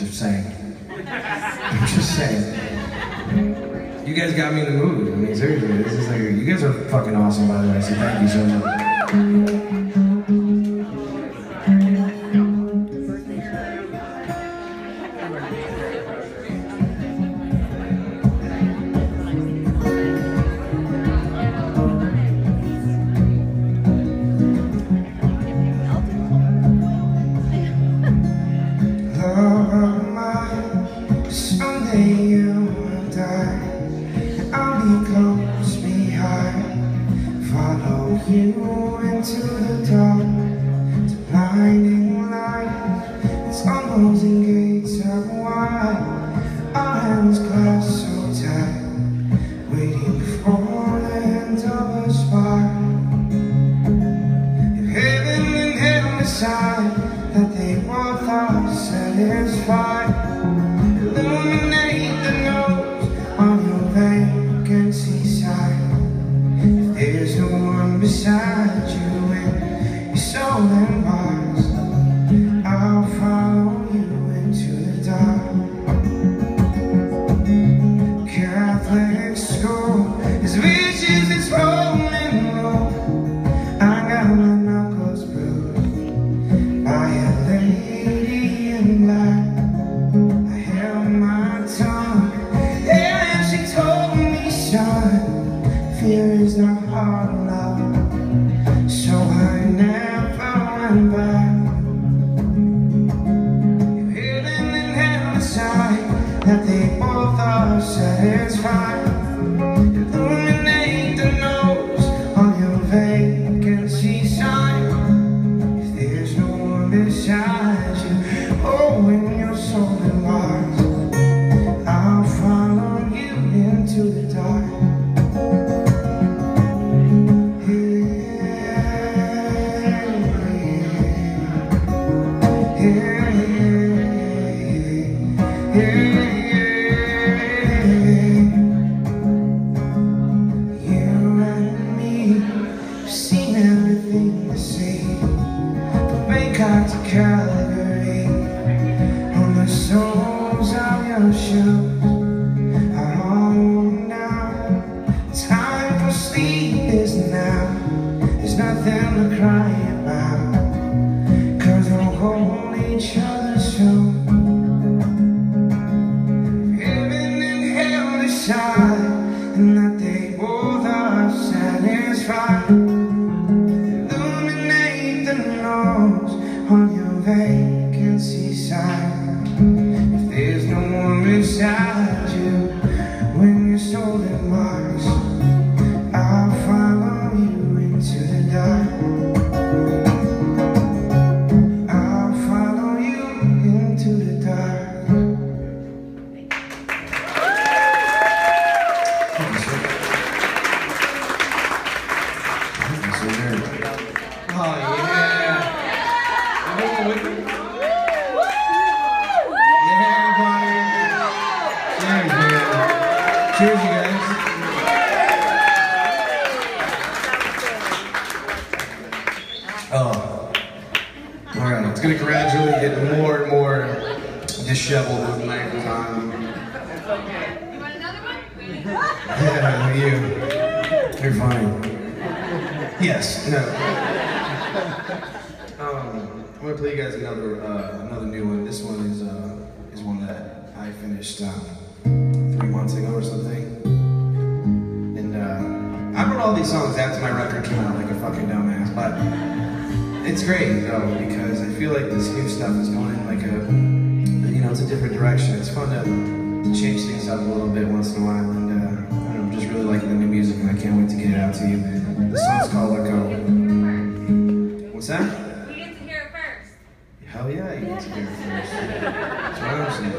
Just saying. I'm just saying. You guys got me in the mood. I mean, seriously, this is like, you guys are fucking awesome, by the way, so thank you so much. Shoes. Time for sleep is now. There's nothing to cry about. Cause we'll hold each other soon. Heaven and hell decide and that they both are satisfied. Illuminate the nose on your vacancy side. Yeah! Everyone with me? Yeah, buddy. Cheers, man. Cheers, you guys. Oh. All right, it's gonna gradually get more and more disheveled with my time. That's okay. You want another one? Yeah, you. You're fine. Yes. No. Um, I'm gonna play you guys another uh, another new one. This one is uh, is one that I finished um, three months ago or something. And uh, I wrote all these songs after my record came out, like a fucking dumbass. But it's great though because I feel like this new stuff is going in like a you know it's a different direction. It's fun to, to change things up a little bit once in a while, and uh, I'm just really liking the new music, and I can't wait to get it out to you. The song's called Let Go. What's that? You get to hear it first. Hell yeah, you get to hear it first. That's what I'm saying.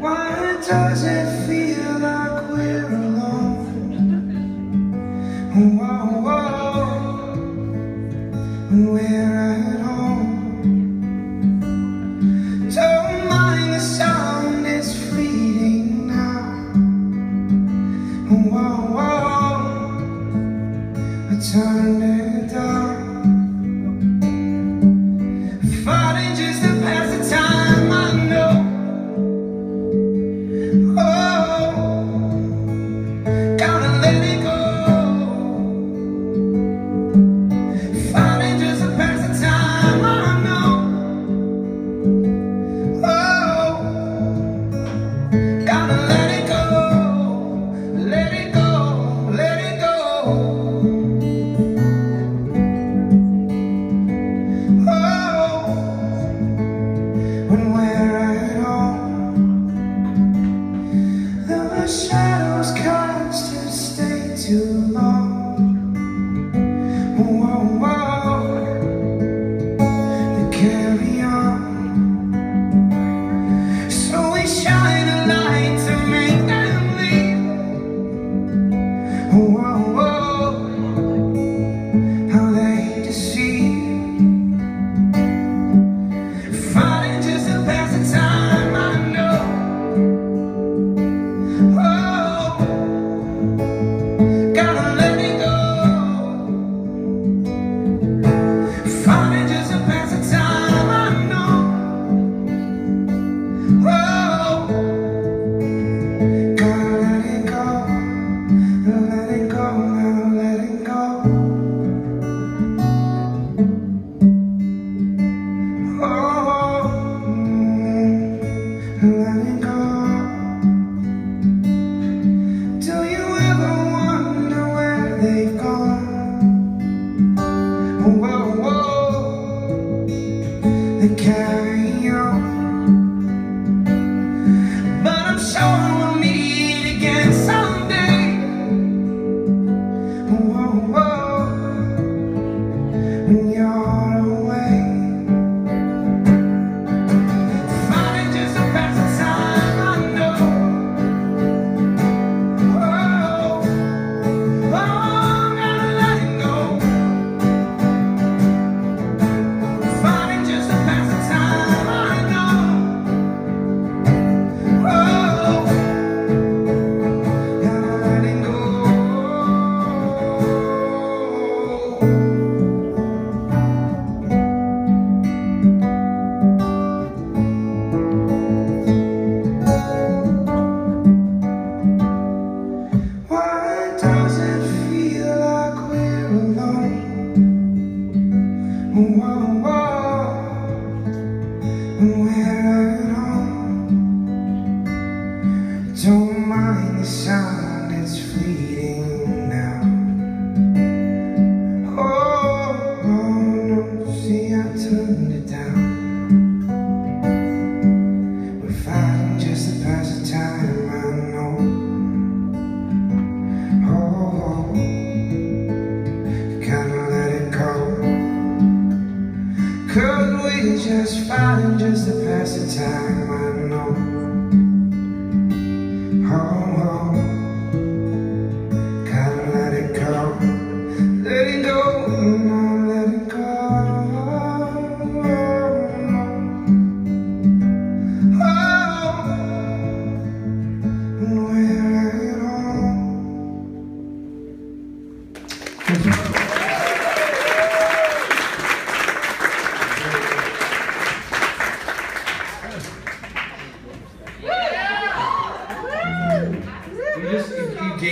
Why does it turned Fighting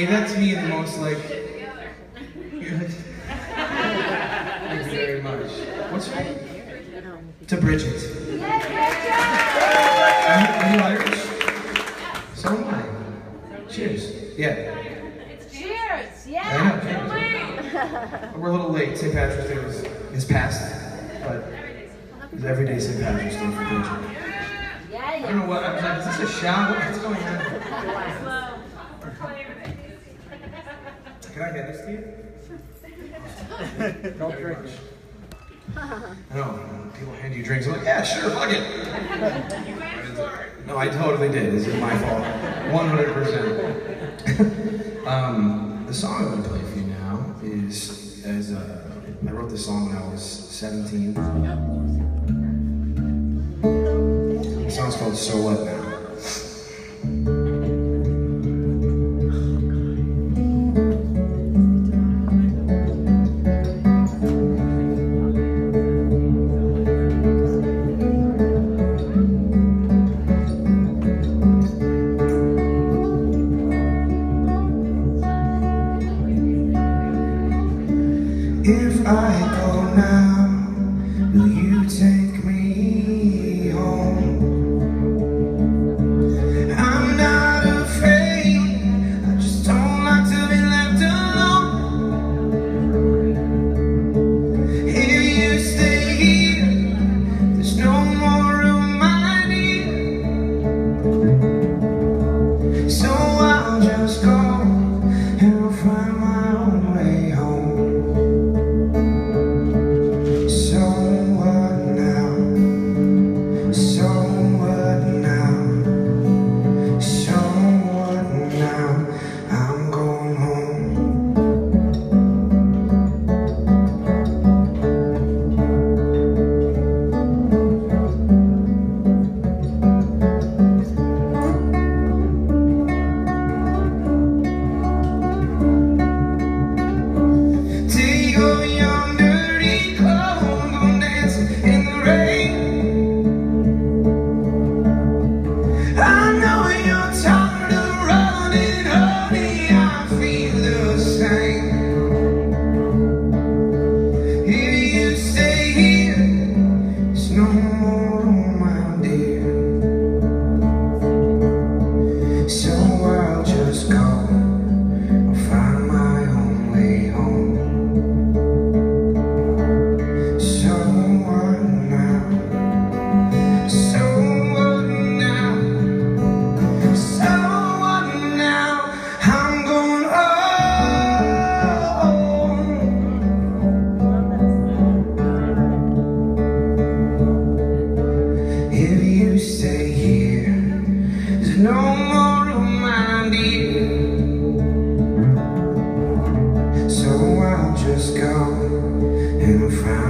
you, you gave that to me in the most like. Thank you very much. What's your name? To Bridget. Are you, are you Irish? So am I. Cheers. Yeah. Cheers! Yeah! know, Wait. We're a little late. St. Patrick's Day is, is past, but it's every day St. Patrick's Day for Bridget. Yeah, I don't know what. I was like, is this a shot? What's going on? Can I get this to you? Don't drink. it. I know. People hand you drinks. I'm like, yeah, sure, fuck it. No, I totally did. This is my fault. 100%. um, the song I'm going to play for you now is, as uh, I wrote this song when I was 17. The song's called So What Now. just go and find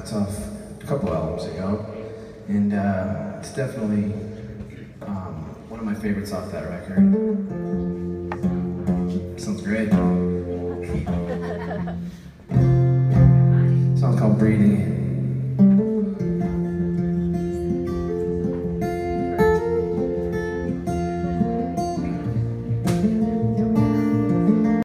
It's off a couple albums ago, and uh, it's definitely um, one of my favorites off that record. Sounds great.